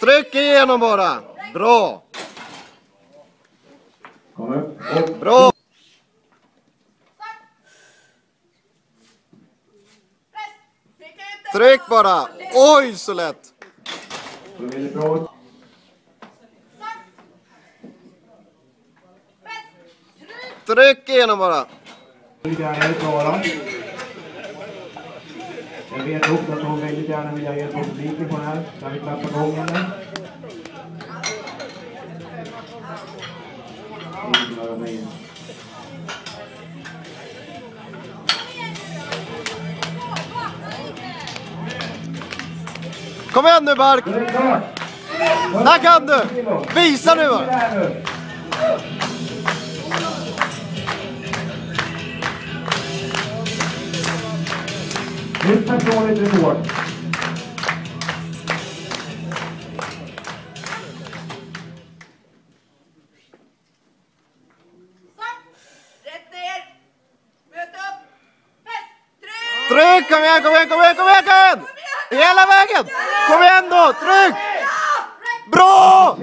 Tryck igenom bara! Bra! Bra! Tryck bara! Oj, så lätt! Så väldigt bra ut. Tryck igenom bara. Lite grann är Klara. Jag vet också att hon väldigt gärna vill ha hjälp av publiken på den här. Kan vi klappa igång henne? Klara mig. Kom igen nu Bark. Det är klart! Där kan du. Visa nu. Nytt personligt rekord. Tryck! Kom igen, kom igen, kom igen, kom igen. Hela vägen. Kom igen då, tryck. Bra.